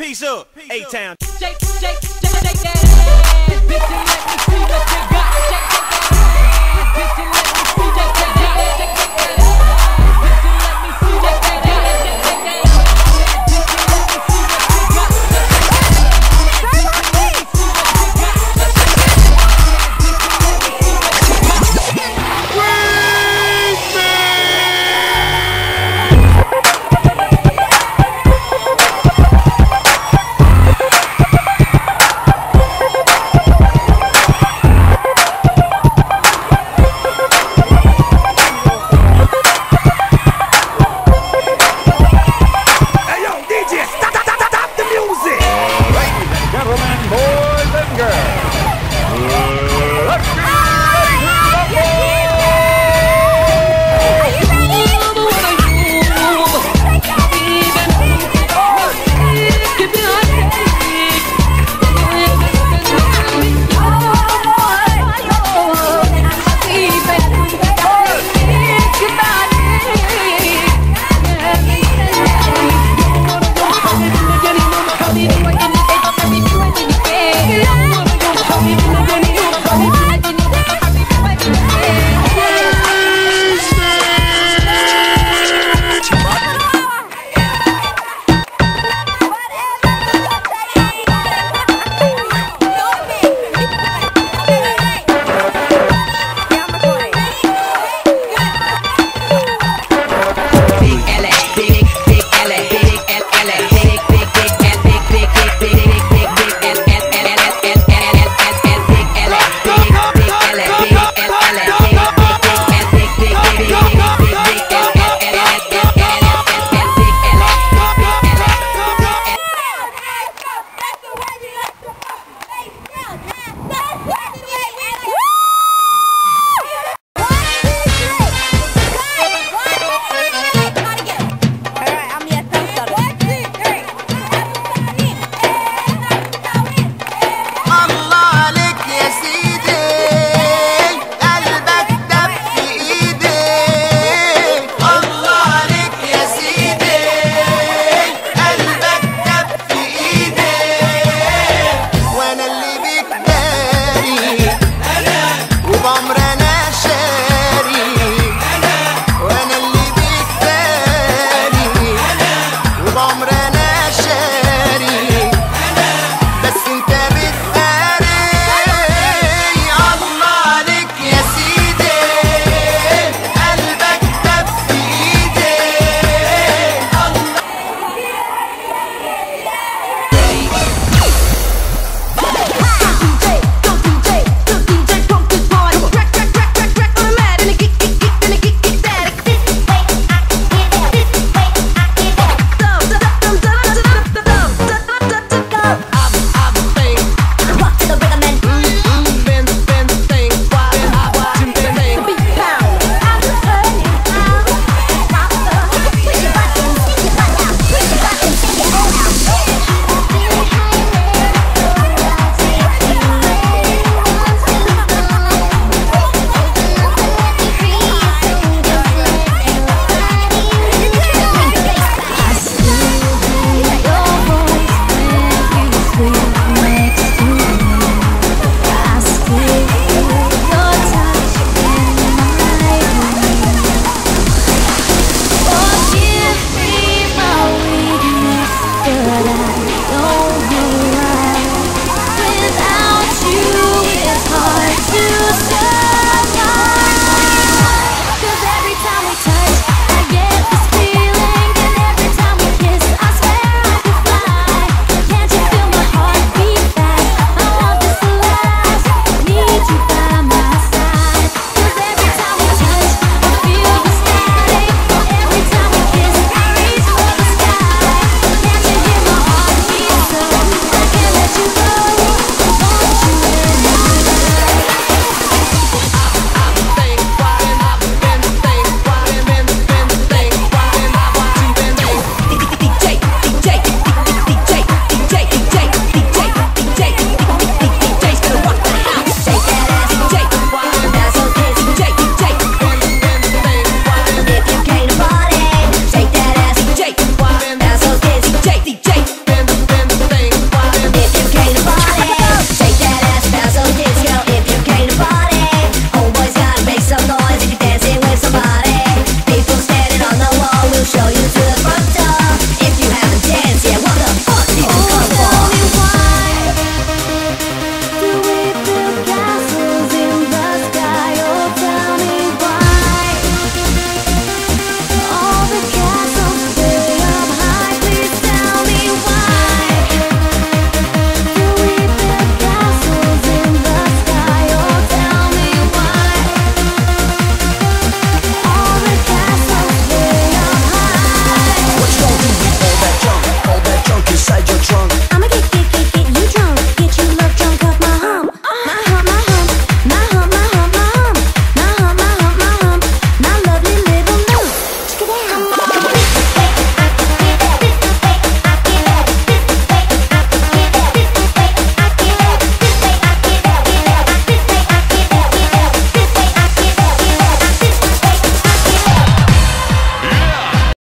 Peace up, A-Town. Shake, shake, shake, shake that ass, bitch, and let me see what you got. Shake, shake that ass, bitch, and let me see